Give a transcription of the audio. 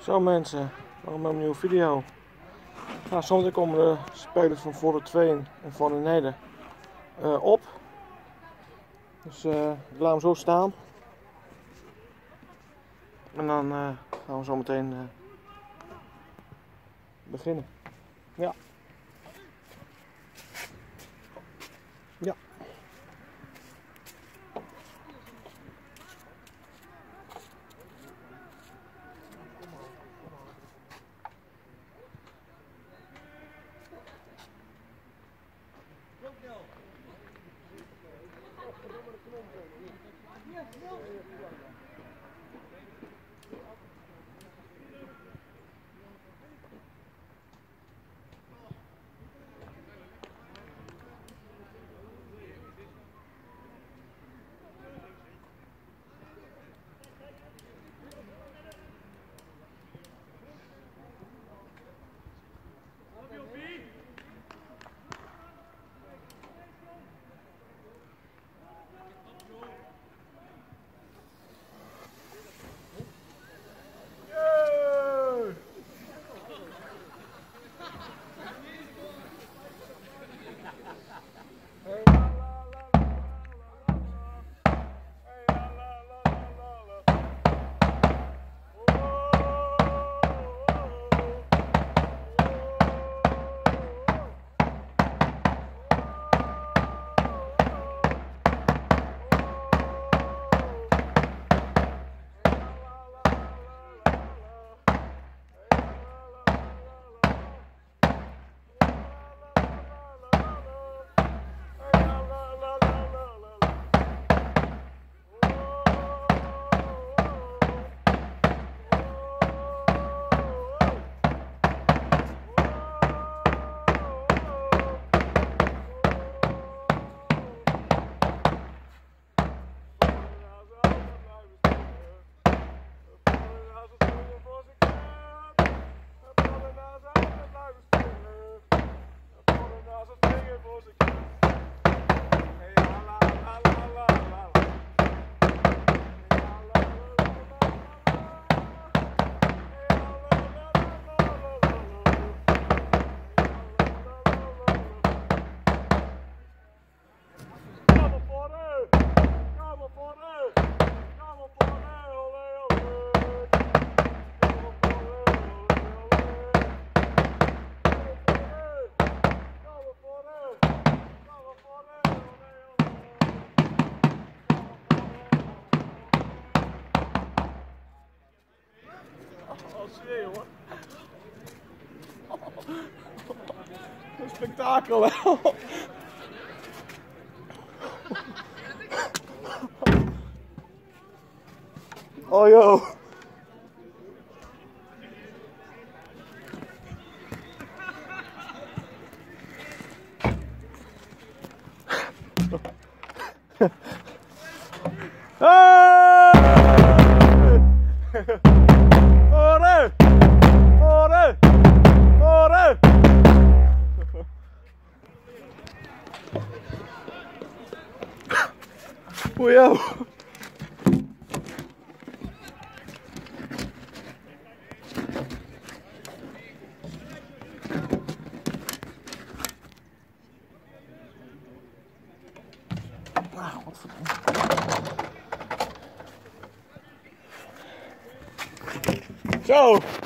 Zo mensen, nog een nieuwe video. Nou, zometeen komen de spelers van voor de 2 en voor de Neder uh, op. Dus uh, ik laat hem zo staan. En dan uh, gaan we zo meteen beginnen. Ja. Ja. Yes, no. Spektakel hè. Oh joh. Ah! Voor Ah, Zo.